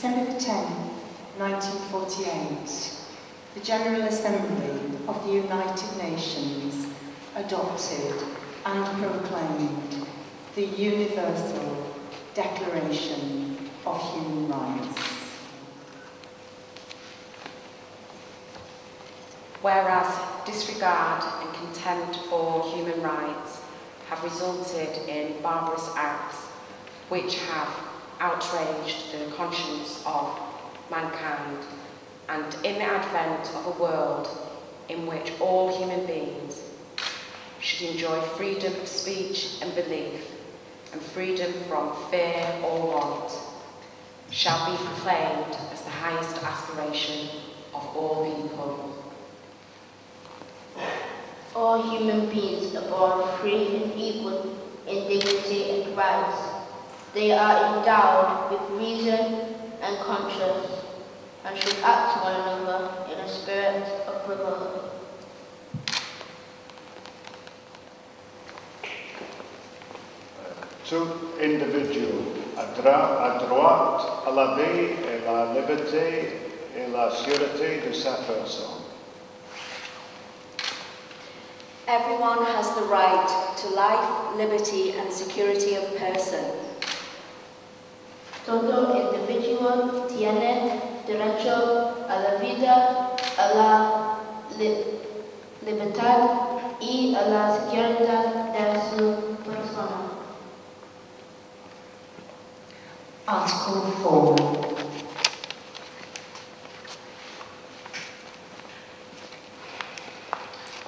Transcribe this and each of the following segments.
December the 10th, 1948, the General Assembly of the United Nations adopted and proclaimed the Universal Declaration of Human Rights. Whereas disregard and contempt for human rights have resulted in barbarous acts which have outraged the conscience of mankind and in the advent of a world in which all human beings should enjoy freedom of speech and belief and freedom from fear or want shall be proclaimed as the highest aspiration of all people. All human beings are born free and equal in dignity and rights. They are endowed with reason and conscience and should act to one another in a spirit of brotherhood. Tout individu a, dra- a droit à la vie et la liberté et la sûreté de sa personne. Everyone has the right to life, liberty and security of person. Todo individuo tiene derecho a la vida, a la li- libertad y a la seguridad de su persona. Article 4.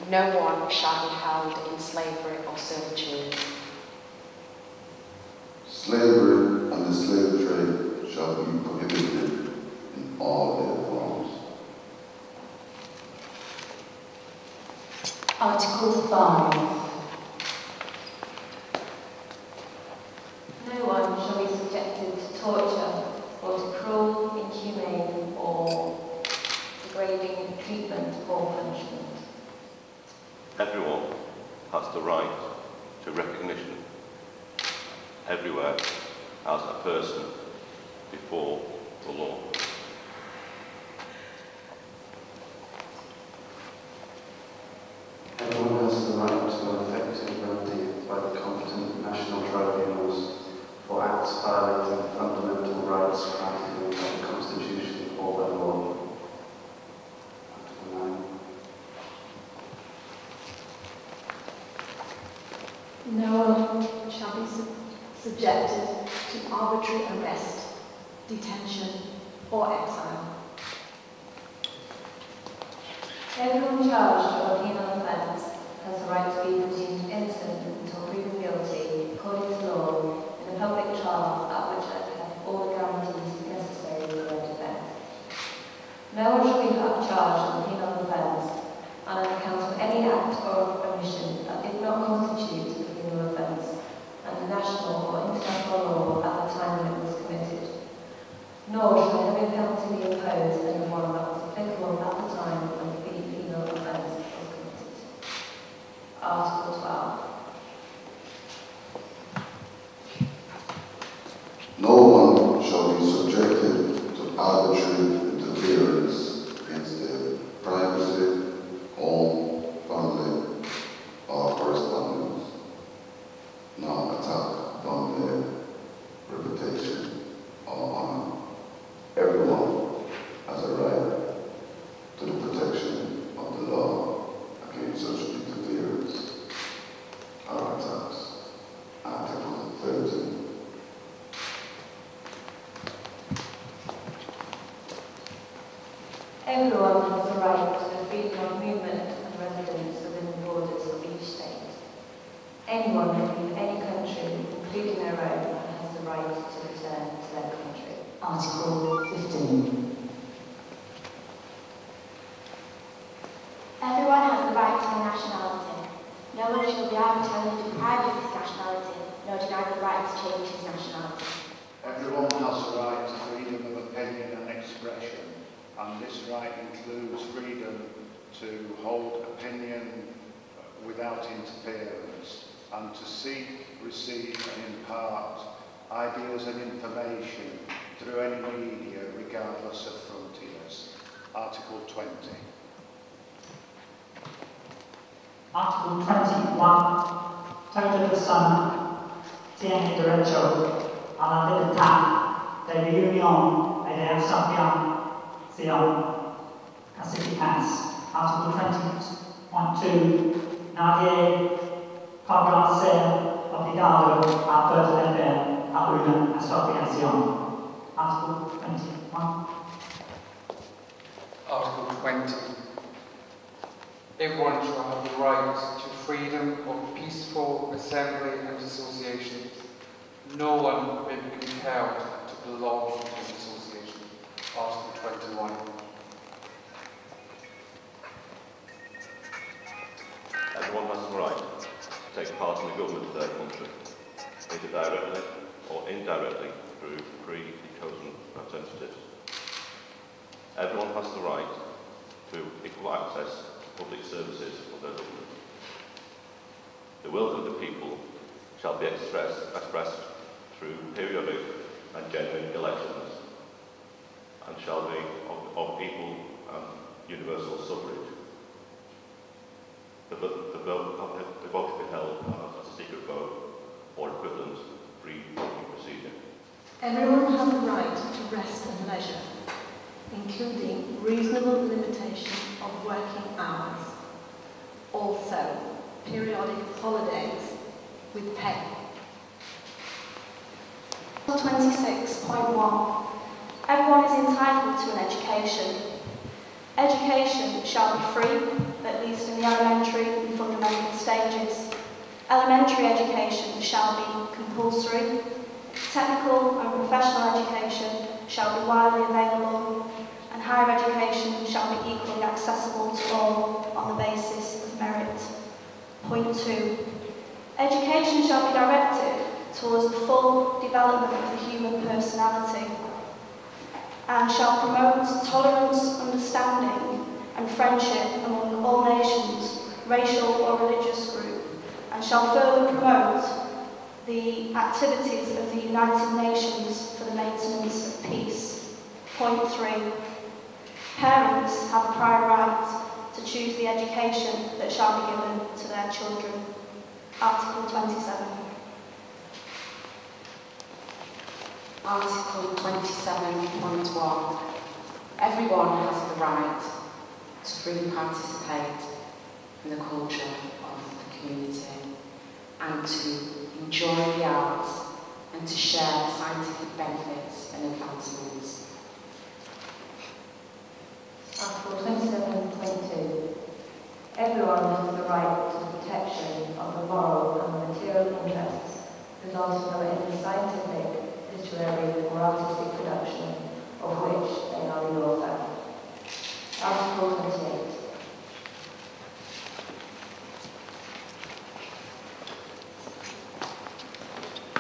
No one shall be held in slavery or servitude. Slavery and the slave trade shall be prohibited in all their forms. Article 5. No one shall be subjected to torture or to cruel, inhumane, or degrading treatment or punishment. Everyone has the right to recognition everywhere as a person before the law. Everyone has the right to an effective remedy by the competent national tribunals for acts violating fundamental rights granted by the Constitution or by law. No one shall be subjected to arbitrary arrest, detention, or exile. Everyone charged with a penal offence has the right to be presumed innocent until proven guilty according to law in a public trial at which they have all the guarantees necessary for their defence. No one shall be charged with a penal offence on account of any act or omission that did not constitute a penal offence under national or international law at the time when it was committed. Nor shall a heavy penalty be imposed under one that was applicable at the time when the penal offence was committed. Article 12. No one shall be subjected to arbitrary interference against their privacy, home, family, or correspondence, nor attack upon their reputation or honor. Everyone has a right to the protection of the law against such interference or attacks. Article 13. Everyone has the right to the freedom of movement and residence within the borders of each state. Anyone can leave any country, including their own, and has the right to return to their country. Article 15. Everyone has the right to a nationality. No one shall be arbitrarily deprived of his nationality, nor denied the right to change his nationality. Everyone has the right to freedom of opinion and expression, and this right includes freedom to hold opinion uh, without interference and to seek, receive and impart ideas and information through any media regardless of frontiers. Article 20. Article 21. Toda persona tiene derecho a la libertad de reunión y de asociación pacíficas. Article 20.2. Nadie ser obligado a pertenecer a una asociación. Article 21. Article 20. Everyone shall have the right to freedom of peaceful assembly and association. No one may be compelled to belong to an association. Article 21. Everyone has the right to take part in the government of their country, either directly or indirectly through freely chosen representatives. Everyone has the right to equal access to public services of their government. The will of the people shall be expressed, expressed through periodic and genuine elections and shall be of, of equal um, and universal suffrage. The, the vote, the vote will be held as a secret vote or equivalent free voting procedure. Everyone has the right to rest and leisure, including reasonable limitation of working hours. Also, periodic holidays with pay. 26.1 Everyone is entitled to an education. Education shall be free, at least in the elementary and fundamental stages. Elementary education shall be compulsory. Technical and professional education shall be widely available, and higher education shall be equally accessible to all on the basis of merit. Point 2. Education shall be directed towards the full development of the human personality and shall promote tolerance, understanding and friendship among all nations, racial or religious group, and shall further promote the activities of the United Nations for the maintenance of peace. Point three, parents have a prior right to choose the education that shall be given to their children. Article 27. Article 27.1 Everyone has the right to freely participate in the culture of the community and to enjoy the arts and to share the scientific benefits and advancements. Article 27.2 Everyone has the right to the protection of the moral and material interests resulting any scientific, literary or artistic production of which they are the author. Article 28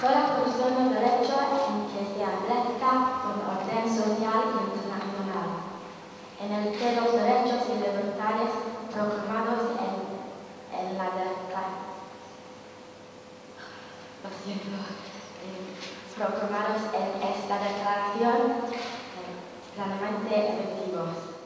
Todas personas derecho en que sean recta con orden social y internacional, en el que los derechos y libertades proclamados en, en la declaración lo siento, eh, proclamados en esta declaración eh, plenamente efectivos.